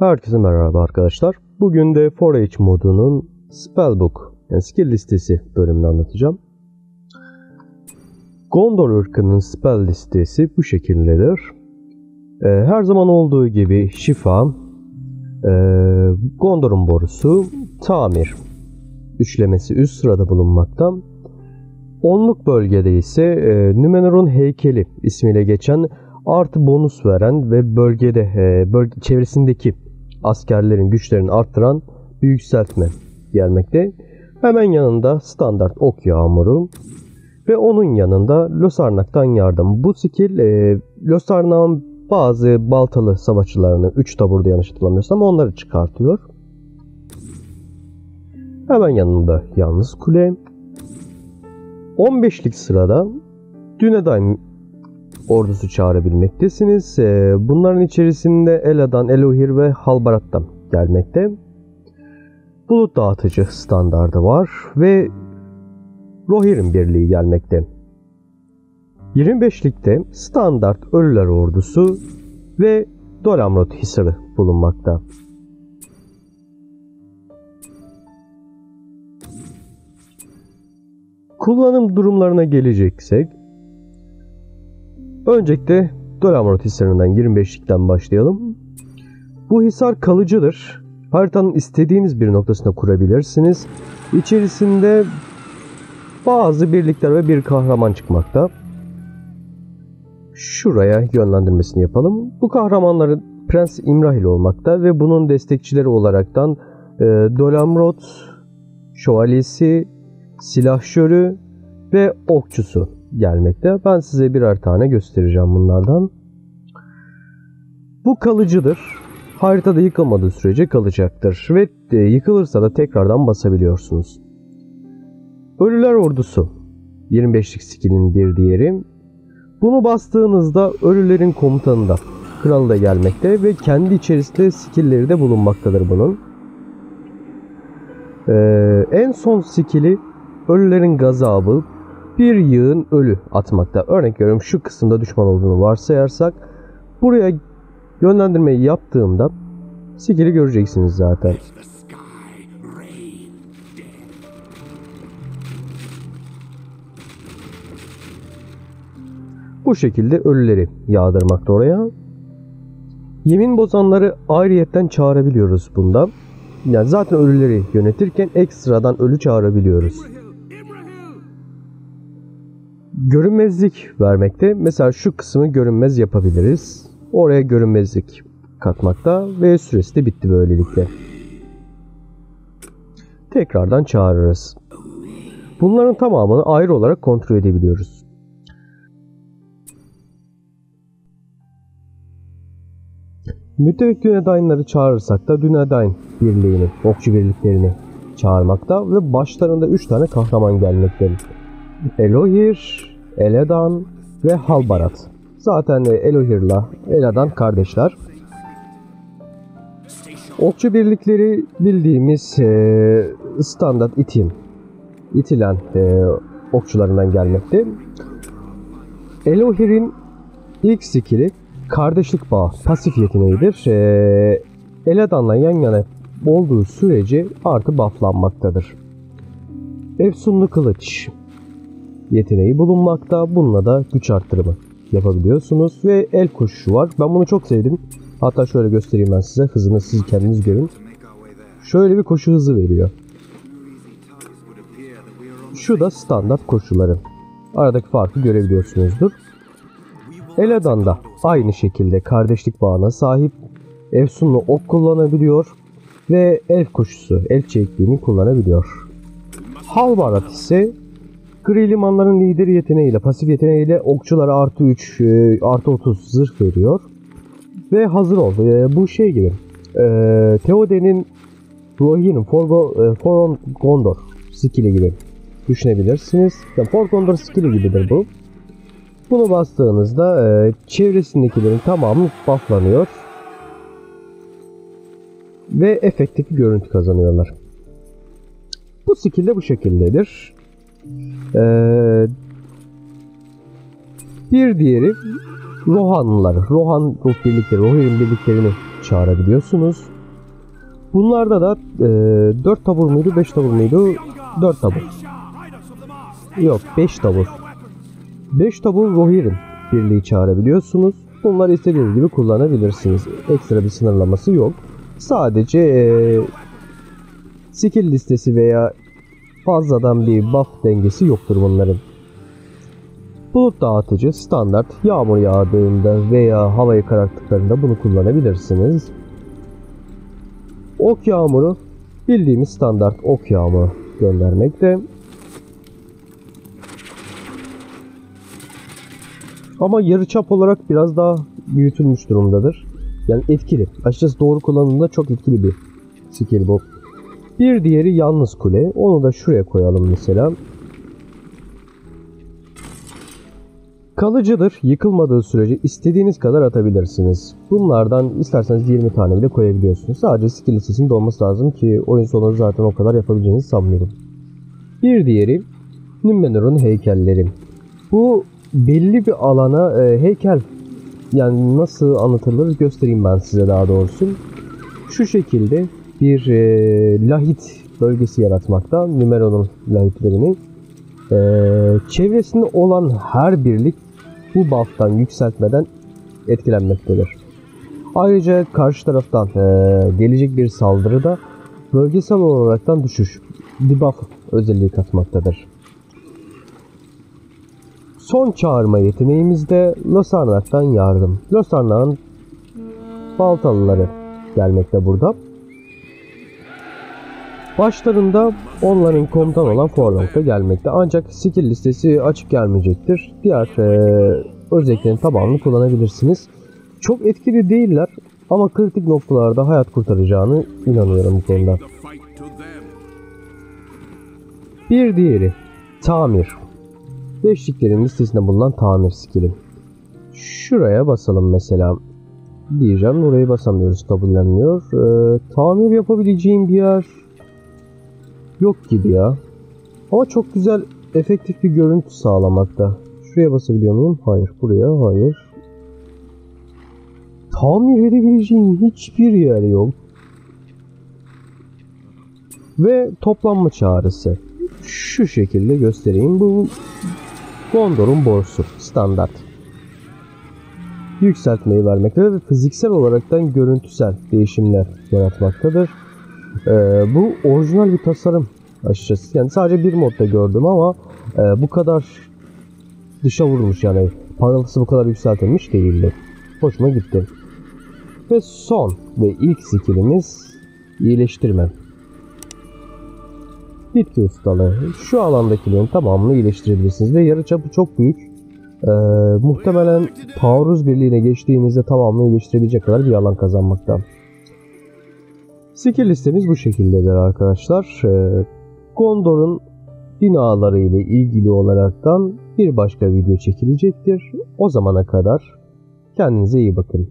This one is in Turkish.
Herkese merhaba arkadaşlar. Bugün de 4H modunun Spellbook yani skill listesi bölümünü anlatacağım. Gondor ırkının spell listesi bu şekildedir. Ee, her zaman olduğu gibi şifa, e, Gondor'un borusu, tamir üçlemesi üst sırada bulunmakta. Onluk bölgede ise e, Numenor'un heykeli ismiyle geçen artı bonus veren ve bölgede e, bölge çevresindeki askerlerin güçlerini arttıran bir yükseltme gelmekte. Hemen yanında standart ok yağmuru ve onun yanında Losarnak'tan yardım. Bu skill e, Losarnak'ın bazı baltalı savaşçılarını 3 taburda yanlış hatırlamıyorsam onları çıkartıyor. Hemen yanında yalnız kule. 15'lik sırada Dünedain ordusu çağırabilmektesiniz. Ee, bunların içerisinde Ela'dan, Elohir ve Halbarat'tan gelmekte. Bulut dağıtıcı standardı var ve Rohir'in birliği gelmekte. 25'likte standart ölüler ordusu ve Dolamrot Hisarı bulunmakta. Kullanım durumlarına geleceksek Öncelikle Dolamrot hisarından 25'likten başlayalım. Bu hisar kalıcıdır. Haritanın istediğiniz bir noktasına kurabilirsiniz. İçerisinde bazı birlikler ve bir kahraman çıkmakta. Şuraya yönlendirmesini yapalım. Bu kahramanların Prens İmrahil olmakta ve bunun destekçileri olaraktan e, Dolamrot, Şövalyesi, Silahşörü ve Okçusu gelmekte. Ben size birer tane göstereceğim bunlardan. Bu kalıcıdır. Haritada yıkılmadığı sürece kalacaktır ve e, yıkılırsa da tekrardan basabiliyorsunuz. Ölüler Ordusu 25'lik skillin bir diğeri. Bunu bastığınızda ölülerin komutanı da kralı da gelmekte ve kendi içerisinde skillleri de bulunmaktadır bunun. Ee, en son skilli ölülerin gazabı bir yığın ölü atmakta. Örnek veriyorum şu kısımda düşman olduğunu varsayarsak buraya yönlendirmeyi yaptığımda skill'i göreceksiniz zaten. Bu şekilde ölüleri yağdırmakta oraya. Yemin bozanları ayrıyetten çağırabiliyoruz bunda. Yani zaten ölüleri yönetirken ekstradan ölü çağırabiliyoruz görünmezlik vermekte. Mesela şu kısmı görünmez yapabiliriz. Oraya görünmezlik katmakta ve süresi de bitti böylelikle. Tekrardan çağırırız. Bunların tamamını ayrı olarak kontrol edebiliyoruz. Müttefik Dünedaynları çağırırsak da Dünedayn birliğini, okçu birliklerini çağırmakta ve başlarında 3 tane kahraman gelmektedir. Elohir, Eledan ve Halbarat. Zaten Elohir'la Eledan kardeşler. Okçu birlikleri bildiğimiz e, standart itin, itilen e, okçularından gelmekte. Elohir'in ilk skill'i kardeşlik bağı, pasif yeteneğidir. E, Eledan'la yan yana olduğu sürece artı bufflanmaktadır. Efsunlu kılıç yeteneği bulunmakta. Bununla da güç arttırımı yapabiliyorsunuz. Ve el koşuşu var. Ben bunu çok sevdim. Hatta şöyle göstereyim ben size. Hızını siz kendiniz görün. Şöyle bir koşu hızı veriyor. Şu da standart koşuları. Aradaki farkı görebiliyorsunuzdur. Eladan da aynı şekilde kardeşlik bağına sahip Efsunlu ok kullanabiliyor ve elf koşusu, elf çevikliğini kullanabiliyor. Halbarat ise Gri limanların lideri yeteneğiyle, pasif yeteneğiyle okçulara artı 3, e, artı 30 zırh veriyor. Ve hazır ol. E, bu şey gibi. E, Theoden'in Rohir'in Forgo, e, Foron Gondor skill'i gibi düşünebilirsiniz. Yani For Gondor skill'i gibidir bu. Bunu bastığınızda e, çevresindekilerin tamamı bufflanıyor. Ve efektif görüntü kazanıyorlar. Bu skill de bu şekildedir. Ee, bir diğeri Rohanlılar. Rohan ruh birlikleri, Rohirrim birliklerini çağırabiliyorsunuz. Bunlarda da e, 4 tabur muydu 5 tabur muydu? 4 tabur. Yok 5 tabur. 5 tabur Rohirrim birliği çağırabiliyorsunuz. Bunları istediğiniz gibi kullanabilirsiniz. Ekstra bir sınırlaması yok. Sadece e, skill listesi veya fazladan bir buff dengesi yoktur bunların. Bulut dağıtıcı standart yağmur yağdığında veya havayı kararttıklarında bunu kullanabilirsiniz. Ok yağmuru bildiğimiz standart ok yağmuru göndermekte. Ama yarıçap olarak biraz daha büyütülmüş durumdadır. Yani etkili. Açıkçası doğru kullanımda çok etkili bir skill bu. Bir diğeri yalnız kule. Onu da şuraya koyalım mesela. Kalıcıdır. Yıkılmadığı sürece istediğiniz kadar atabilirsiniz. Bunlardan isterseniz 20 tane bile koyabiliyorsunuz. Sadece skill listesinde olması lazım ki oyun sonu zaten o kadar yapabileceğinizi sanmıyorum. Bir diğeri Numenor'un heykelleri. Bu belli bir alana e, heykel yani nasıl anlatılır göstereyim ben size daha doğrusu. Şu şekilde bir e, lahit bölgesi yaratmakta. Numero'nun lahitlerini. E, çevresinde olan her birlik bu buff'tan yükseltmeden etkilenmektedir. Ayrıca karşı taraftan e, gelecek bir saldırıda bölgesel olaraktan düşüş, debuff özelliği katmaktadır. Son çağırma yeteneğimizde Losarnak'tan yardım. Losarnak'ın baltalıları gelmekte burada. Başlarında onların komutan olan Forlong da gelmekte. Ancak skill listesi açık gelmeyecektir. Diğer e, özelliklerin tamamını kullanabilirsiniz. Çok etkili değiller ama kritik noktalarda hayat kurtaracağını inanıyorum bu konuda. Bir diğeri Tamir. Beşliklerin listesinde bulunan tamir skilli. Şuraya basalım mesela. Diyeceğim oraya basamıyoruz kabullenmiyor. Ee, tamir yapabileceğim bir yer yok gibi ya. Ama çok güzel efektif bir görüntü sağlamakta. Şuraya basabiliyor muyum? Hayır. Buraya hayır. Tamir edebileceğim hiçbir yer yok. Ve toplanma çağrısı. Şu şekilde göstereyim. Bu Gondor'un borsu. Standart. Yükseltmeyi vermekte ve fiziksel olaraktan görüntüsel değişimler yaratmaktadır. Ee, bu orijinal bir tasarım açıkçası. Yani sadece bir modda gördüm ama e, bu kadar dışa vurmuş yani parıltısı bu kadar yükseltilmiş değildi. Hoşuma gitti. Ve son ve ilk skillimiz iyileştirme. Bitki ustalığı. Şu alandakilerin tamamını iyileştirebilirsiniz ve yarı çapı çok büyük. Ee, muhtemelen taarruz birliğine geçtiğinizde tamamını iyileştirebilecek kadar bir alan kazanmakta. Skill listemiz bu şekildedir arkadaşlar. Ee, Gondor'un binaları ile ilgili olaraktan bir başka video çekilecektir. O zamana kadar kendinize iyi bakın.